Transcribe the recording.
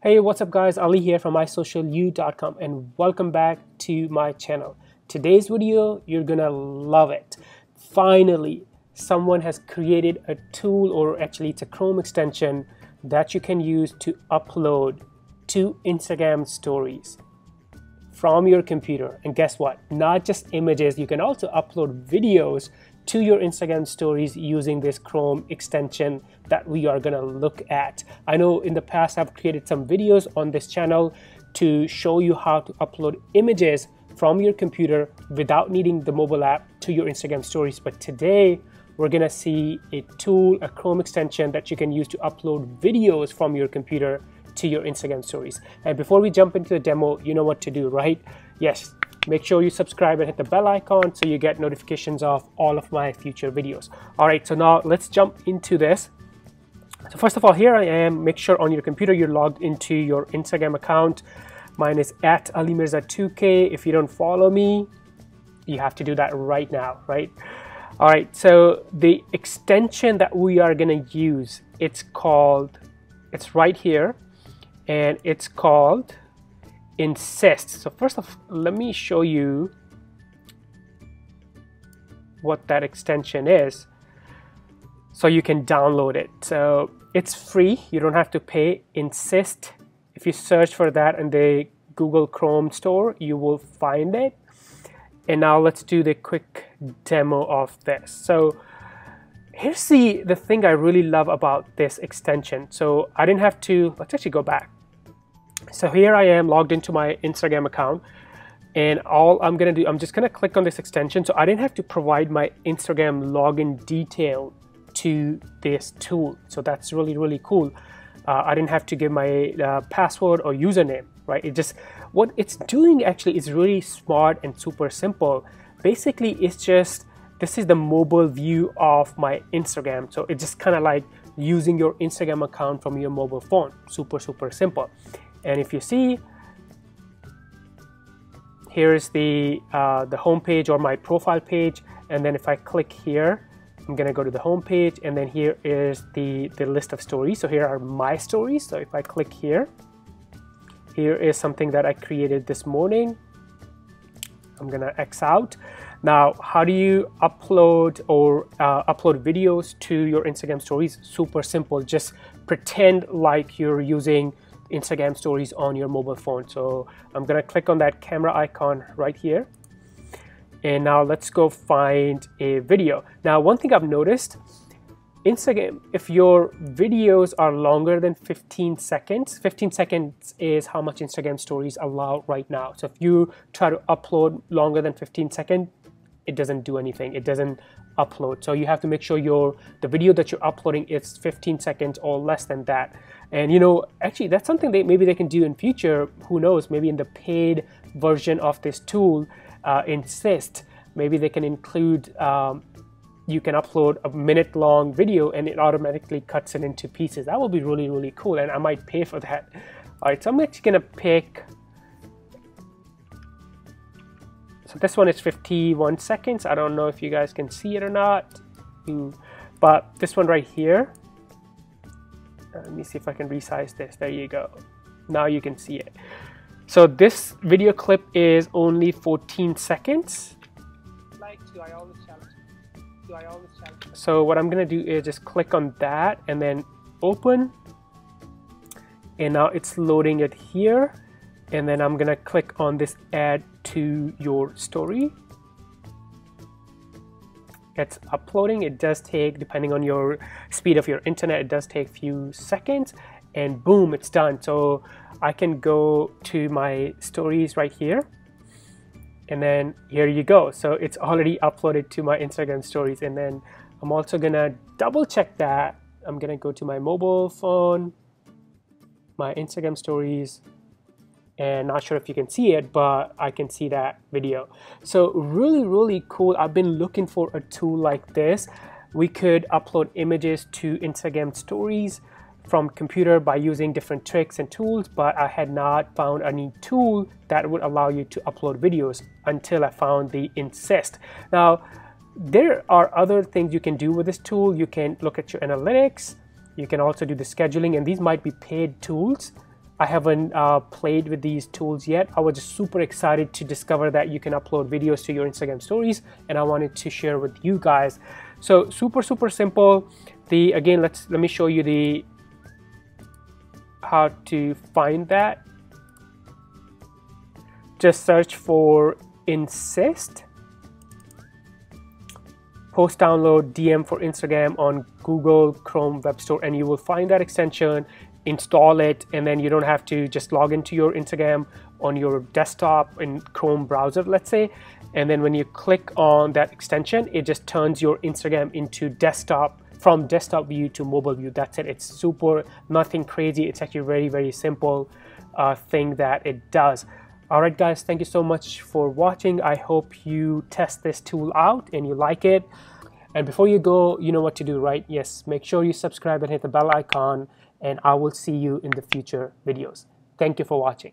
Hey, what's up guys? Ali here from isocialyou.com and welcome back to my channel. Today's video, you're gonna love it. Finally, someone has created a tool or actually it's a Chrome extension that you can use to upload to Instagram stories from your computer. And guess what? Not just images, you can also upload videos to your Instagram stories using this Chrome extension that we are gonna look at. I know in the past I've created some videos on this channel to show you how to upload images from your computer without needing the mobile app to your Instagram stories. But today we're gonna see a tool, a Chrome extension that you can use to upload videos from your computer to your Instagram stories. And before we jump into the demo, you know what to do, right? Yes, Make sure you subscribe and hit the bell icon so you get notifications of all of my future videos. All right, so now let's jump into this. So first of all, here I am. Make sure on your computer you're logged into your Instagram account. Mine is at alimirza2k. If you don't follow me, you have to do that right now, right? All right, so the extension that we are gonna use, it's called, it's right here, and it's called Inssist. So first of let me show you what that extension is so you can download it. So it's free, you don't have to pay. Inssist, if you search for that in the Google Chrome store, you will find it. And now let's do the quick demo of this. So here's the, the thing I really love about this extension. So I didn't have to, let's actually go back. So here I am logged into my Instagram account and all I'm gonna do, I'm just gonna click on this extension. So I didn't have to provide my Instagram login detail to this tool. So that's really, really cool. Uh, I didn't have to give my uh, password or username, right? It just, what it's doing actually is really smart and super simple. Basically, it's just, this is the mobile view of my Instagram. So it's just kind of like using your Instagram account from your mobile phone. Super, super simple. And if you see, here's the, uh, the home page or my profile page. And then if I click here, I'm gonna go to the home page and then here is the, the list of stories. So here are my stories. So if I click here, here is something that I created this morning. I'm gonna X out. Now, how do you upload or uh, upload videos to your Instagram stories? Super simple. Just pretend like you're using Instagram stories on your mobile phone. So I'm gonna click on that camera icon right here. And now let's go find a video. Now, one thing I've noticed, Instagram, if your videos are longer than 15 seconds, 15 seconds is how much Instagram stories allow right now. So if you try to upload longer than 15 seconds, it doesn't do anything. It doesn't upload. So you have to make sure your the video that you're uploading is 15 seconds or less than that. And you know, actually that's something that maybe they can do in future. Who knows? Maybe in the paid version of this tool, uh, Inssist, maybe they can include um, you can upload a minute long video and it automatically cuts it into pieces. That will be really, really cool. And I might pay for that. All right, so I'm actually gonna pick so this one is 51 seconds. I don't know if you guys can see it or not. But this one right here uh, let me see if I can resize this. There you go. Now you can see it. So this video clip is only 14 seconds. So what I'm gonna do is just click on that and then open. And now it's loading it here and then I'm gonna click on this add to your story. It's uploading. It does take depending on your speed of your internet it does take a few seconds and boom it's done. So I can go to my stories right here and then here you go. So it's already uploaded to my Instagram stories and then I'm also gonna double check that. I'm gonna go to my mobile phone my Instagram stories and not sure if you can see it but I can see that video. So really really cool. I've been looking for a tool like this. We could upload images to Instagram stories from computer by using different tricks and tools but I had not found any tool that would allow you to upload videos until I found the Inssist now there are other things you can do with this tool. You can look at your analytics. You can also do the scheduling and these might be paid tools I haven't uh, played with these tools yet. I was just super excited to discover that you can upload videos to your Instagram stories and I wanted to share with you guys. So super, super simple. The Again, let's let me show you the how to find that. Just search for Inssist post download DM for Instagram on Google Chrome Web Store and you will find that extension install it and then you don't have to just log into your Instagram on your desktop in Chrome browser let's say. And then when you click on that extension it just turns your Instagram into desktop from desktop view to mobile view. That's it. It's super nothing crazy. It's actually very very simple uh, thing that it does. All right guys thank you so much for watching. I hope you test this tool out and you like it and before you go you know what to do right yes make sure you subscribe and hit the bell icon and I will see you in the future videos. Thank you for watching.